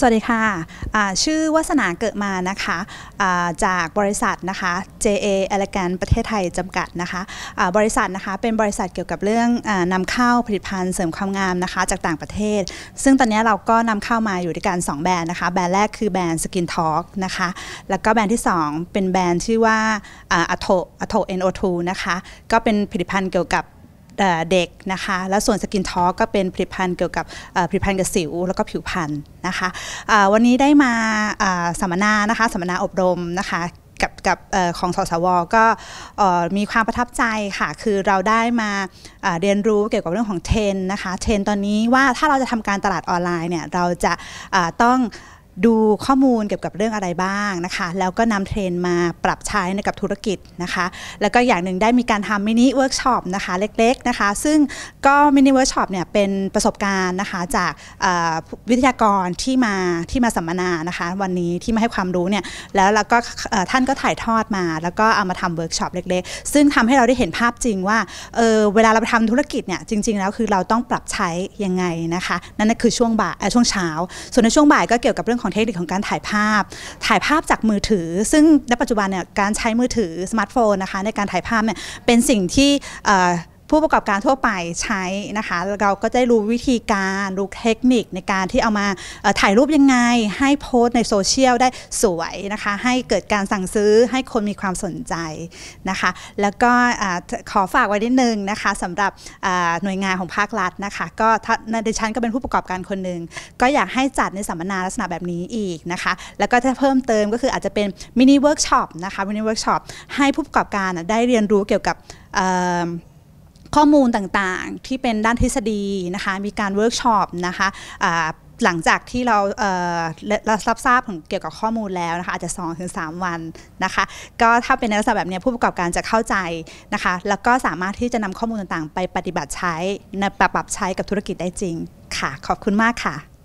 สวัสดีค่ะะชื่อวัสนาเกิดมานะคะะจากบริษัทนะคะ JA Elegant ประเทศไทยจำกัดนะคะบริษัทนะคะเป็นบริษัทเกี่ยวกับเรื่องนำเข้าผลิตภัณฑ์เสริมความงามนะคะจากต่างประเทศ ซึ่งตอนนี้เราก็นำเข้ามาอยู่ด้วยกัน 2 แบรนด์นะคะ แบรนด์แรกคือแบรนด์ Skin Talk นะคะ แล้วก็แบรนด์ที่ 2 เป็นแบรนด์ชื่อว่าอัโทอัโท NO2 นะคะ ก็เป็นผลิตภัณฑ์เกี่ยวกับ เด็กนะคะ แล้วส่วน Skin Talk ก็เป็นผลิตภัณฑ์เกี่ยวกับผลิตภัณฑ์กับสิวแล้วก็ผิวพรรณนะคะวันนี้ได้มาสัมมนานะคะสัมมนาอบรมนะคะกับกับของสสวก็มีความประทับใจค่ะ คือเราได้มาเรียนรู้เกี่ยวกับเรื่องของเทรนด์นะคะ เทรนด์ตอนนี้ว่าถ้าเราจะทำการตลาดออนไลน์เนี่ย เราจะต้อง ดูข้อมูลเกี่ยวกับเรื่องอะไรบ้างนะคะ แล้วก็นำเทรนด์มาปรับใช้ในกับธุรกิจนะคะ แล้วก็อย่างหนึ่งได้มีการทำ mini workshop นะคะเล็กๆนะคะ ซึ่งก็ mini workshop เนี่ยเป็นประสบการณ์นะคะจากวิทยากรที่มาที่มาสัมมนานะคะ วันนี้ที่มาให้ความรู้เนี่ยแล้วเราก็ท่านก็ถ่ายทอดมา แล้วก็เอามาทำเวิร์กช็อปเล็กๆ ซึ่งทำให้เราได้เห็นภาพจริงว่าเวลาเราไปทำธุรกิจเนี่ยจริง ๆ แล้วคือเราต้องปรับใช้ยังไงนะคะ นั่นคือช่วงบ่ายช่วงเช้า ส่วนในช่วงบ่ายก็เกี่ยวกับเรื่องของเทคนิคของการถ่ายภาพ ถ่ายภาพจากมือถือ ซึ่งในปัจจุบันเนี่ยการใช้มือถือสมาร์ทโฟนนะคะในการถ่ายภาพเนี่ยเป็นสิ่งที่ ผู้ประกอบการทั่วไปใช้นะคะ เราก็ได้รู้วิธีการรู้เทคนิคในการที่เอามาถ่ายรูปยังไง ให้โพสในโซเชียลได้สวยนะคะ ให้เกิดการสั่งซื้อให้คนมีความสนใจนะคะ แล้วก็ขอฝากไว้นิดนึงนะคะสำหรับหน่วยงานของภาครัฐนะคะ ก็ในชั้นก็เป็นผู้ประกอบการคนหนึ่งก็อยากให้จัดในสัมมนาลักษณะแบบนี้อีกนะคะ แล้วก็ถ้าเพิ่มเติมก็คืออาจจะเป็นmini workshop นะคะ mini workshop ให้ผู้ประกอบการได้เรียนรู้เกี่ยวกับ ข้อมูลต่างๆ ที่เป็นด้านทฤษฎีนะคะ มีการเวิร์กช็อปนะคะหลังจากที่เรารับทราบเกี่ยวกับข้อมูลแล้วนะคะอาจจะ2ถึง3วันนะคะ ก็ถ้าเป็นในลักษณะแบบนี้ผู้ประกอบการจะเข้าใจนะคะ แล้วก็สามารถที่จะนำข้อมูลต่างๆ ไปปฏิบัติใช้ปรับใช้กับธุรกิจได้จริงค่ะ ขอบคุณมากค่ะ